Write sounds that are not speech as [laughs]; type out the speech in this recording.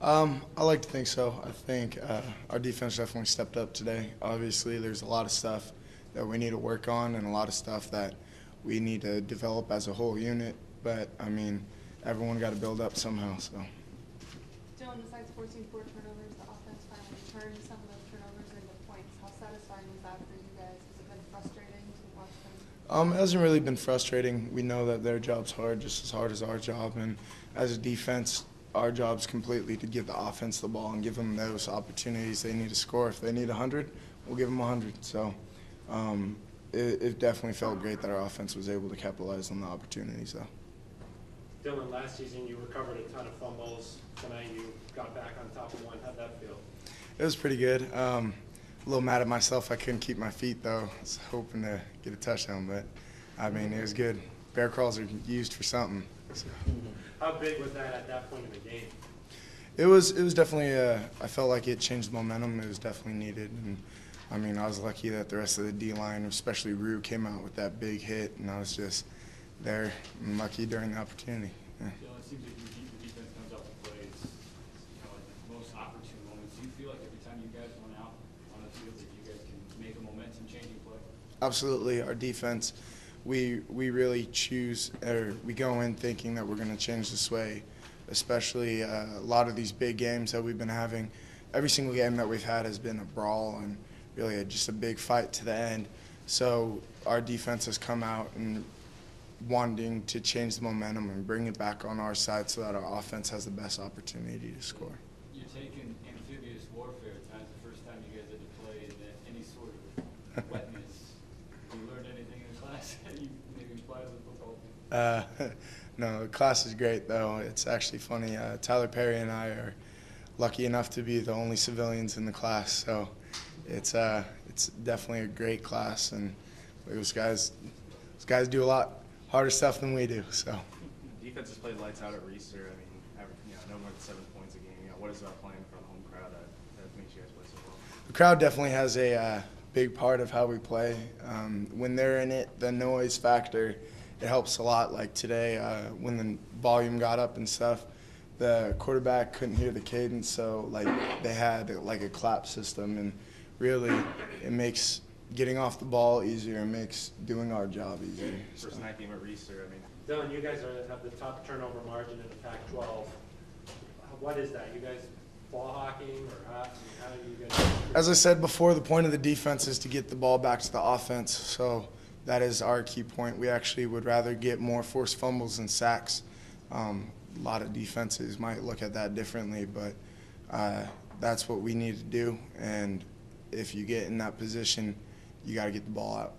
Um, I like to think so. I think uh, our defense definitely stepped up today. Obviously, there's a lot of stuff that we need to work on and a lot of stuff that we need to develop as a whole unit. But I mean, everyone got to build up somehow. So. Dylan, besides forcing four turnovers, the offense finally turned some of those turnovers into points. How satisfying was that for you guys? Has it been frustrating to watch them? Um, it hasn't really been frustrating. We know that their job's hard, just as hard as our job. And as a defense, our job's completely to give the offense the ball and give them those opportunities they need to score. If they need 100, we'll give them 100. So um, it, it definitely felt great that our offense was able to capitalize on the opportunities, though. Dylan, last season you recovered a ton of fumbles. Tonight you got back on top of one. How'd that feel? It was pretty good. Um, a little mad at myself. I couldn't keep my feet though. I was hoping to get a touchdown, but I mean it was good. Bear crawls are used for something. So. How big was that at that point in the game? It was. It was definitely. Uh, I felt like it changed momentum. It was definitely needed, and I mean I was lucky that the rest of the D line, especially Rue, came out with that big hit, and I was just there and lucky during the opportunity. Yeah. Dylan, it seems like your the defense comes out to play, you know, like the most opportune moments. Do you feel like every time you guys went out on the field that you guys can make a momentum-changing play? Absolutely, our defense. We we really choose, or we go in thinking that we're going to change this way. Especially uh, a lot of these big games that we've been having. Every single game that we've had has been a brawl and really a, just a big fight to the end. So our defense has come out and wanting to change the momentum and bring it back on our side so that our offense has the best opportunity to score. You're taking amphibious warfare at times, the first time you guys had to play in any sort of [laughs] wetness. You learned anything in class that you maybe apply to the football team? Uh, [laughs] no, the class is great though. It's actually funny. Uh, Tyler Perry and I are lucky enough to be the only civilians in the class, so it's uh, it's definitely a great class, and those guys, those guys do a lot harder stuff than we do. So. Defense has played lights out at Reser. I mean, average, you know, no more than seven points a game. You know, what is that playing for the home crowd that, that makes you guys play so well? The crowd definitely has a uh, big part of how we play. Um, when they're in it, the noise factor, it helps a lot. Like today, uh, when the volume got up and stuff, the quarterback couldn't hear the cadence, so like they had like a clap system, and really, it makes getting off the ball easier. It makes doing our job easier. so. First night game at Reser. I mean, Dylan, you guys are, have the top turnover margin in the Pac-12. What is that? You guys ball hawking or how, how do you guys? As I said before, the point of the defense is to get the ball back to the offense. So that is our key point. We actually would rather get more forced fumbles than sacks. Um, a lot of defenses might look at that differently, but uh, that's what we need to do. And if you get in that position, you got to get the ball out.